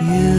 You